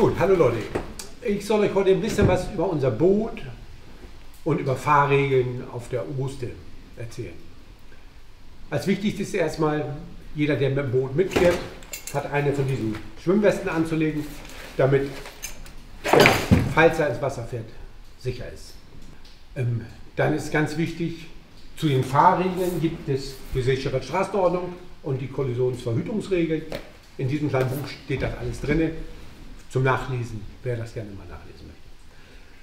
Gut, hallo Leute. Ich soll euch heute ein bisschen was über unser Boot und über Fahrregeln auf der Oste erzählen. Als wichtigstes erstmal, jeder, der mit dem Boot mitfährt, hat eine von diesen Schwimmwesten anzulegen, damit er, falls er ins Wasser fährt, sicher ist. Ähm, dann ist ganz wichtig, zu den Fahrregeln gibt es die sichere Straßenordnung und die Kollisionsverhütungsregel. In diesem kleinen Buch steht das alles drin zum Nachlesen, wer das gerne mal nachlesen möchte.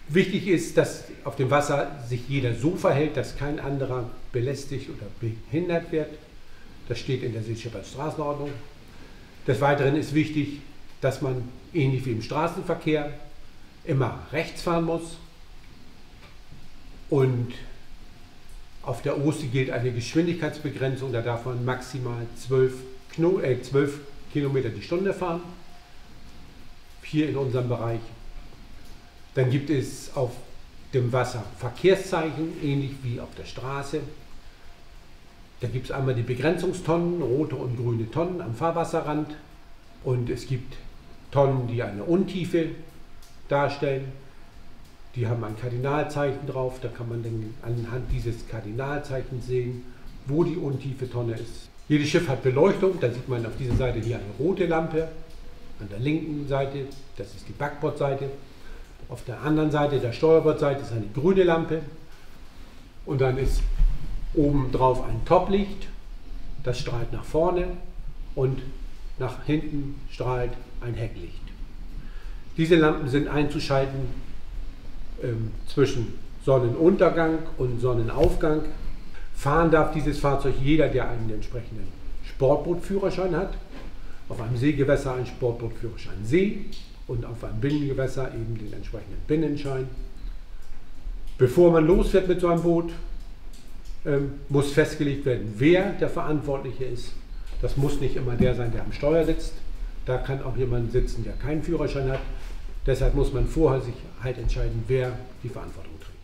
Wichtig ist, dass auf dem Wasser sich jeder so verhält, dass kein anderer belästigt oder behindert wird. Das steht in der Sicherheit Straßenordnung. Des Weiteren ist wichtig, dass man ähnlich wie im Straßenverkehr immer rechts fahren muss und auf der Oste gilt eine Geschwindigkeitsbegrenzung, da darf man maximal 12, Kno äh, 12 Kilometer die Stunde fahren, hier in unserem Bereich. Dann gibt es auf dem Wasser Verkehrszeichen, ähnlich wie auf der Straße. Da gibt es einmal die Begrenzungstonnen, rote und grüne Tonnen am Fahrwasserrand. Und es gibt Tonnen, die eine Untiefe darstellen. Die haben ein Kardinalzeichen drauf. Da kann man dann anhand dieses Kardinalzeichens sehen, wo die untiefe Tonne ist. Jedes Schiff hat Beleuchtung. Da sieht man auf dieser Seite hier eine rote Lampe. An der linken Seite, das ist die Backbordseite. Auf der anderen Seite, der Steuerbordseite, ist eine grüne Lampe. Und dann ist oben drauf ein Toplicht. Das strahlt nach vorne und nach hinten strahlt ein Hecklicht. Diese Lampen sind einzuschalten ähm, zwischen Sonnenuntergang und Sonnenaufgang. Fahren darf dieses Fahrzeug jeder, der einen entsprechenden Sportbootführerschein hat. Auf einem Seegewässer ein Sportbootführerschein See und auf einem Binnengewässer eben den entsprechenden Binnenschein. Bevor man losfährt mit so einem Boot, ähm, muss festgelegt werden, wer der Verantwortliche ist. Das muss nicht immer der sein, der am Steuer sitzt. Da kann auch jemand sitzen, der keinen Führerschein hat. Deshalb muss man vorher sich halt entscheiden, wer die Verantwortung trägt.